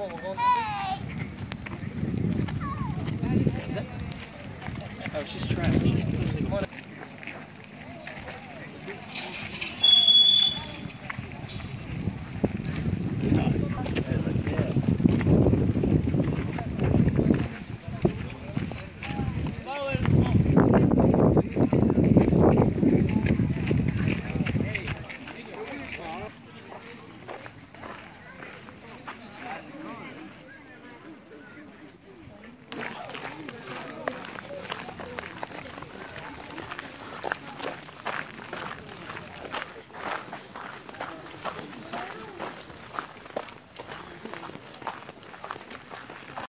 Oh, she's trying to.